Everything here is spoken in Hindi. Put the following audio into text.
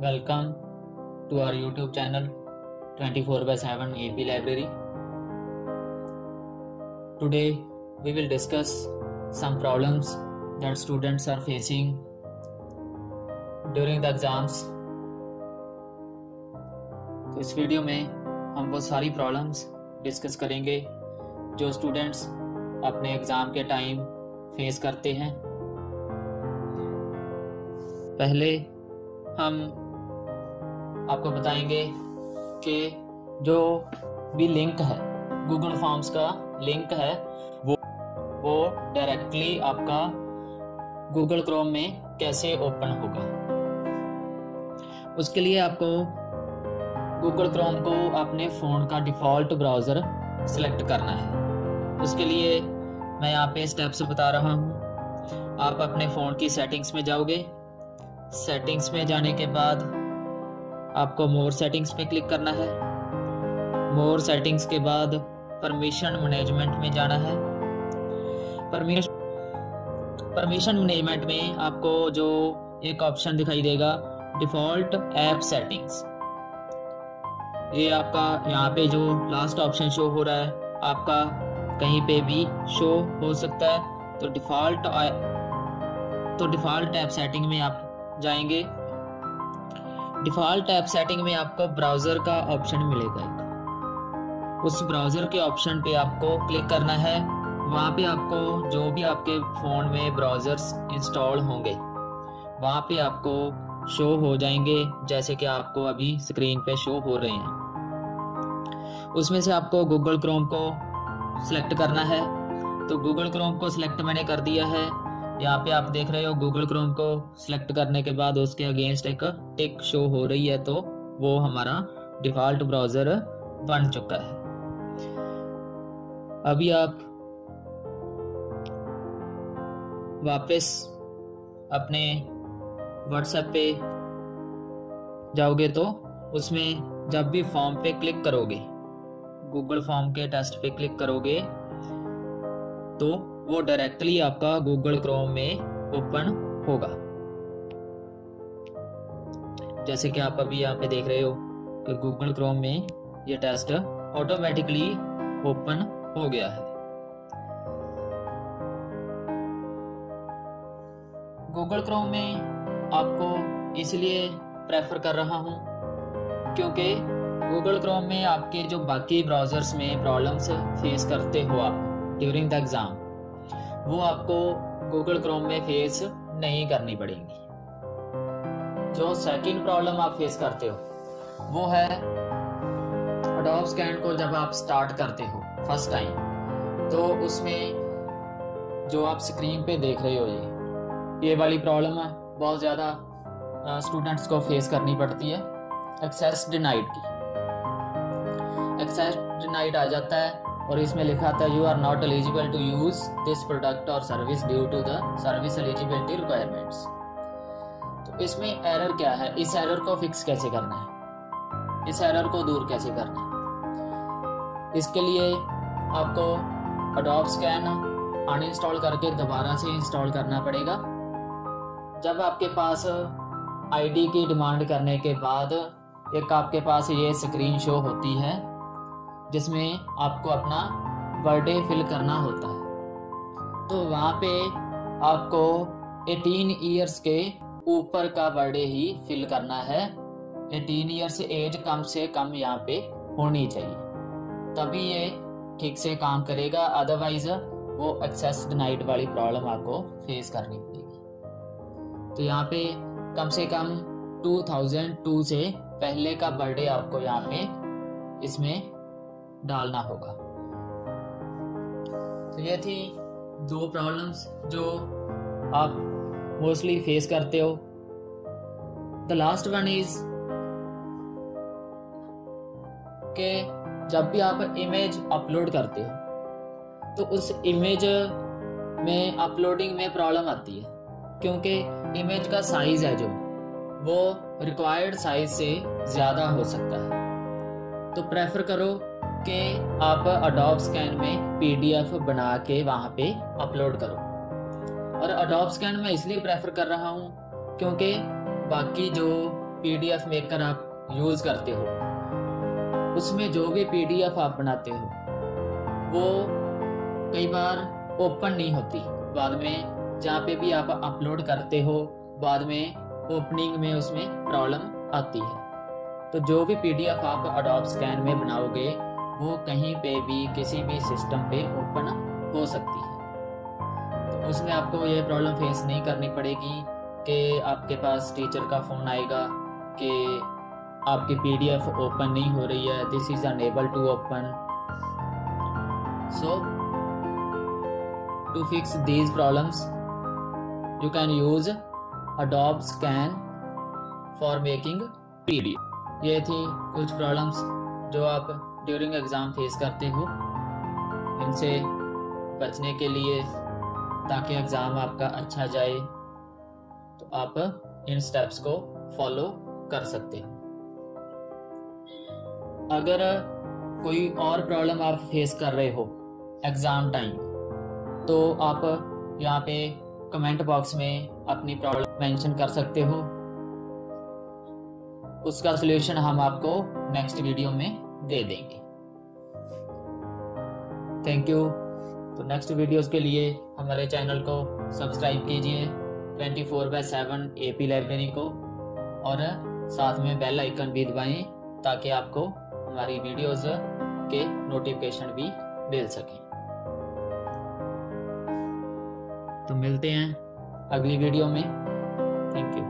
Welcome to our YouTube channel 24 by 7 AP library today we will discuss some problems that students are facing during the exams तो इस वीडियो में हम वो सारी प्रॉब्लम्स डिस्कस करेंगे जो स्टूडेंट्स अपने एग्ज़ाम के टाइम फेस करते हैं। पहले हम आपको बताएँगे कि जो भी लिंक है गूगल फॉर्म्स का लिंक है, वो वो डायरेक्टली आपका गूगल क्रोम में कैसे ओपन होगा। उसके लिए आपको गूगल क्रोम को अपने फ़ोन का डिफ़ॉल्ट ब्राउज़र सेलेक्ट करना है। उसके लिए मैं यहाँ पे स्टेप्स बता रहा हूँ। आप अपने फ़ोन की सेटिंग्स में जाओगे। सेटिंग्स में जाने के बाद आपको मोर सेटिंग्स पे क्लिक करना है। मोर सेटिंग्स के बाद परमिशन मैनेजमेंट में जाना है। परमिशन मैनेजमेंट में आपको जो एक ऑप्शन दिखाई देगा डिफ़ॉल्ट ऐप सेटिंग्स ये आपका यहाँ पे जो लास्ट ऑप्शन शो हो रहा है, आपका कहीं पे भी शो हो सकता है। तो डिफ़ॉल्ट तो डिफ़ॉल्ट ऐप सेटिंग में आप जाएँगे। डिफ़ॉल्ट ऐप सेटिंग में आपको ब्राउज़र का ऑप्शन मिलेगा एक। उस ब्राउज़र के ऑप्शन पे आपको क्लिक करना है। वहाँ पे आपको जो भी आपके फ़ोन में ब्राउज़र्स इंस्टॉल होंगे, वहाँ पे आपको शो हो जाएँगे, जैसे कि आपको अभी स्क्रीन पे शो हो रहे हैं। उसमें से आपको गूगल क्रोम को सिलेक्ट करना है। तो गूगल क्रोम को सिलेक्ट मैंने कर दिया है। यहाँ पे आप देख रहे हो गूगल क्रोम को सिलेक्ट करने के बाद उसके अगेंस्ट एक टिक शो हो रही है तो वो हमारा डिफ़ॉल्ट ब्राउज़र बन चुका है। अभी आप वापस अपने व्हाट्सएप पे जाओगे तो उसमें जब भी फॉर्म पे क्लिक करोगे गूगल फॉर्म के टेस्ट पे क्लिक करोगे तो वो डायरेक्टली आपका गूगल क्रोम में ओपन होगा। जैसे कि आप अभी यहाँ पे देख रहे हो कि गूगल क्रोम में ये टेस्ट ऑटोमेटिकली ओपन हो गया है। गूगल क्रोम में आपको इसलिए प्रेफर कर रहा हूँ क्योंकि गूगल क्रोम में आपके जो बाकी ब्राउज़र्स में प्रॉब्लम्स फेस करते हो आप ड्यूरिंग द एग्ज़ाम वो आपको गूगल क्रोम में फेस नहीं करनी पड़ेगी। जो सेकंड प्रॉब्लम आप फेस करते हो, वो है अडोब स्कैन को जब आप स्टार्ट करते हो फ़र्स्ट टाइम तो उसमें जो आप स्क्रीन पे देख रहे हो ये ये वाली प्रॉब्लम है। बहुत ज़्यादा स्टूडेंट्स को फेस करनी पड़ती है। एक्सेस डिनाइड की। एक्सेस डिनाइड आ जाता है। और इसमें लिखा था you are not eligible to use this product और service due to the service eligibility requirements तो इसमें एरर क्या है? इस एरर को फिक्स कैसे करना है? इस एरर को दूर कैसे करना है? इसके लिए आपको अडोब स्कैन अनइंस्टॉल करके दोबारा से इंस्टॉल करना पड़ेगा। जब आपके पास आईडी की डिमांड करने के बाद एक आपके पास ये स्क्रीन शो होती है जिसमें आपको अपना बर्थडे फिल करना होता है। तो वहाँ पे आपको 18 इयर्स के ऊपर का बर्थडे ही फिल करना है। 18 इयर्स एज कम से कम यहाँ पे होनी चाहिए। तभी ये ठीक से काम करेगा अदरवाइज़ वो एक्सेस डिनाइड वाली प्रॉब्लम आपको फेस करनी पड़ेगी। तो यहाँ पे कम से कम 2002 से पहले का बर्थडे आपको यहाँ पे इसमें डालना होगा। तो ये थी दो प्रॉब्लम्स जो आप मोस्टली फेस करते हो। द लास्ट वन इज़ के जब भी आप इमेज अपलोड करते हो तो उस इमेज में अपलोडिंग में प्रॉब्लम आती है। क्योंकि इमेज का साइज़ है जो, वो रिक्वायर्ड साइज़ से ज़्यादा हो सकता है। तो प्रेफर करो कि आप अडोब स्कैन में पीडीएफ बना के वहाँ पे अपलोड करो। और अडोब स्कैन मैं इसलिए प्रेफर कर रहा हूँ क्योंकि बाकी जो पीडीएफ मेकर आप यूज़ करते हो, उसमें जो भी पीडीएफ आप बनाते हो, वो कई बार ओपन नहीं होती। बाद में जहाँ पे भी आप अपलोड करते हो, बाद में ओपनिंग में उसमें प्रॉब्लम आती है। तो जो भी पीडीएफ आप अडोब स्कैन में बनाओगे वो कहीं पे भी, किसी भी सिस्टम पे ओपन हो सकती है। तो उसमें आपको ये प्रॉब्लम फेस नहीं करनी पड़ेगी कि आपके पास टीचर का फ़ोन आएगा, कि आपकी पीडीएफ ओपन नहीं हो रही है this is unable to open so to fix these problems you can use Adobe scan for making PDF ये थी कुछ प्रॉब्लम्स जो आप ड्यूरिंग एग्ज़ाम फेस करते हो। इनसे बचने के लिए ताकि एग्ज़ाम आपका अच्छा जाए तो आप इन स्टेप्स को फॉलो कर सकते हो। अगर कोई और प्रॉब्लम आप फेस कर रहे हो एग्ज़ाम टाइम तो आप यहाँ पे कमेंट बॉक्स में अपनी प्रॉब्लम मेंशन कर सकते हो। उसका सलूशन हम आपको नेक्स्ट वीडियो में दे देंगे। थैंक यू तो नेक्स्ट वीडियोस के लिए हमारे चैनल को सब्सक्राइब कीजिए 24 four by seven A P library को और साथ में बेल आइकन भी दबाएँ ताकि आपको हमारी वीडियोस के नोटिफिकेशन भी मिल सकें। तो मिलते हैं अगली वीडियो में। Thank you